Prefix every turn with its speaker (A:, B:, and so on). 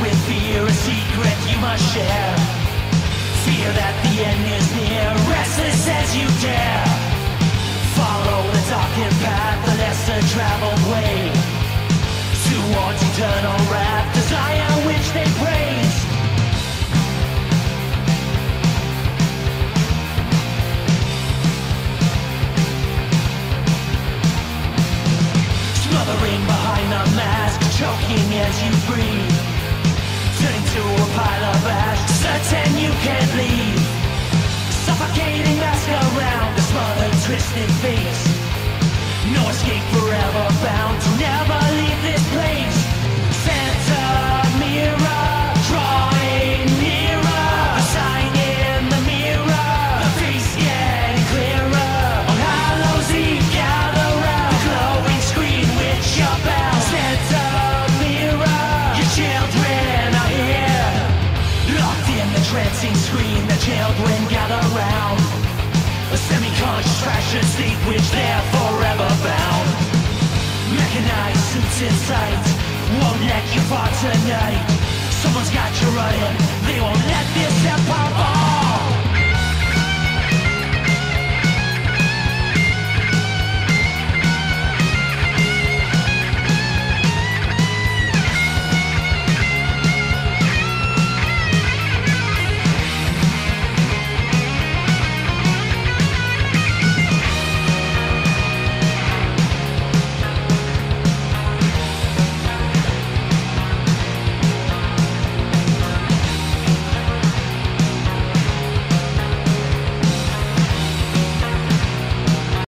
A: with fear, a secret you must share. Fear that the end is near, restless as you dare. Follow the darkened path, the lesser traveled way. Towards eternal wrath, desire which they praise. Smothering behind the mask, choking as you breathe. Turning to a pile of ash, certain you can't leave. Suffocating mask around a smothered, twisted face. No escape forever bound to never Locked in the children gather round. A semi-conscious fashion state which they're forever bound. Mechanized suits in sight won't let you part tonight. Someone's got you running.